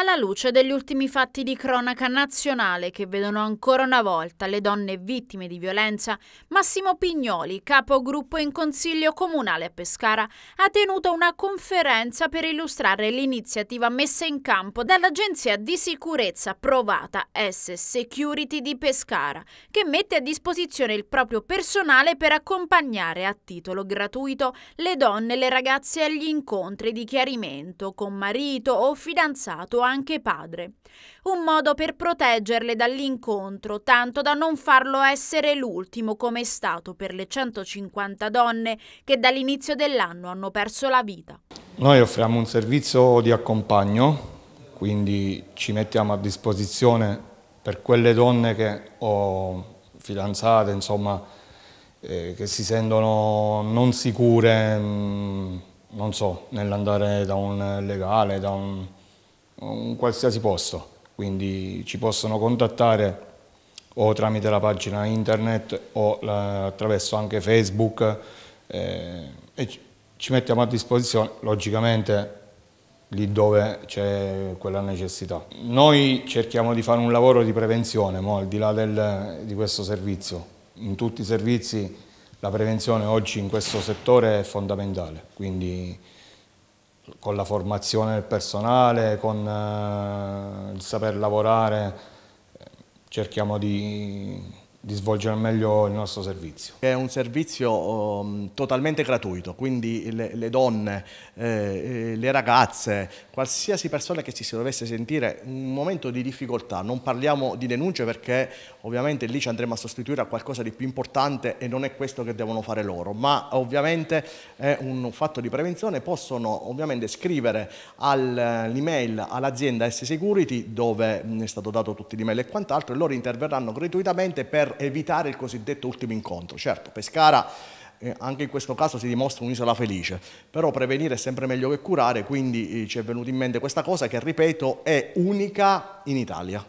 Alla luce degli ultimi fatti di cronaca nazionale che vedono ancora una volta le donne vittime di violenza, Massimo Pignoli, capogruppo in Consiglio Comunale a Pescara, ha tenuto una conferenza per illustrare l'iniziativa messa in campo dall'Agenzia di Sicurezza Provata S Security di Pescara, che mette a disposizione il proprio personale per accompagnare a titolo gratuito le donne e le ragazze agli incontri di chiarimento con marito o fidanzato anche padre. Un modo per proteggerle dall'incontro, tanto da non farlo essere l'ultimo come è stato per le 150 donne che dall'inizio dell'anno hanno perso la vita. Noi offriamo un servizio di accompagno, quindi ci mettiamo a disposizione per quelle donne che ho fidanzate, insomma, eh, che si sentono non sicure, mh, mm, non so, nell'andare da un legale, da un un qualsiasi posto, quindi ci possono contattare o tramite la pagina internet o la, attraverso anche Facebook eh, e ci mettiamo a disposizione logicamente lì dove c'è quella necessità. Noi cerchiamo di fare un lavoro di prevenzione mo, al di là del, di questo servizio. In tutti i servizi la prevenzione oggi in questo settore è fondamentale, quindi con la formazione del personale, con eh, il saper lavorare, cerchiamo di di svolgere al meglio il nostro servizio. È un servizio um, totalmente gratuito, quindi le, le donne, eh, le ragazze, qualsiasi persona che si dovesse sentire un momento di difficoltà, non parliamo di denunce perché ovviamente lì ci andremo a sostituire a qualcosa di più importante e non è questo che devono fare loro, ma ovviamente è un fatto di prevenzione, possono ovviamente scrivere all'email all'azienda S-Security dove è stato dato tutti l'email e quant'altro e loro interverranno gratuitamente per evitare il cosiddetto ultimo incontro. Certo, Pescara eh, anche in questo caso si dimostra un'isola felice, però prevenire è sempre meglio che curare, quindi eh, ci è venuta in mente questa cosa che, ripeto, è unica in Italia.